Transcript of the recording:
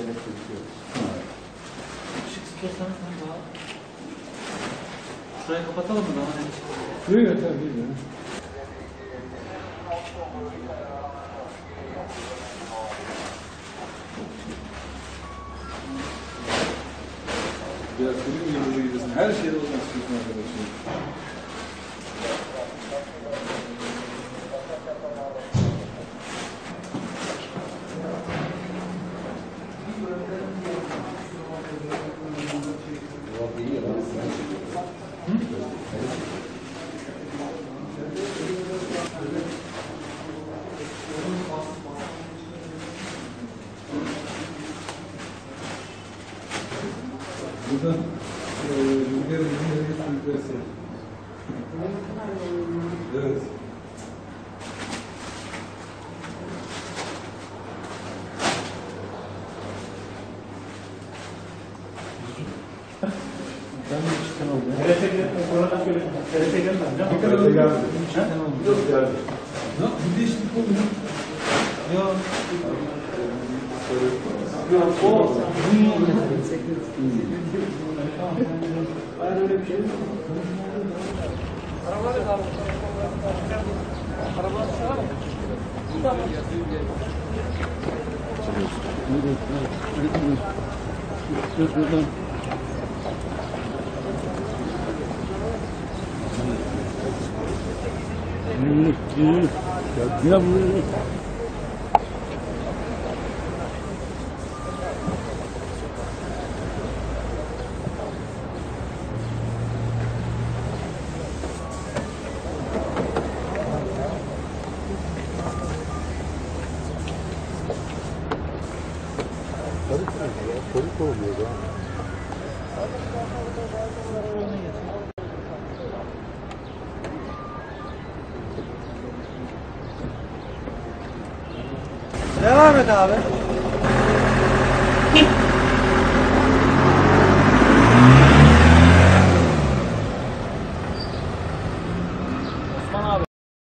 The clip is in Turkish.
demek istiyoruz. Şurayı kapatalım mı daha net? Şurayı yeter değil mi? Biraz film gibi gibisin. Şey Her şeyde olmak istiyorsun arkadaşım. Burada e, Rüzgar Rüzgar'ı sürüklerse. Evet. Ben bir çıkan oldum. TRT gelmez. Oradan göre TRT gelmez. Ne kadar oldu? Bir çıkan oldu. Yok geldi. Ne? Bir değişiklik oldu. Ya. Yok o. Ben öyle bir şey Arabalar da Arabalar da Tamam. Çeviriyoruz. Çeviriyoruz. Çeviriyoruz. 음, 여기가 물. 버릇 버릇 버릇 버릇 버릇 버릇 버릇 Devam et abi.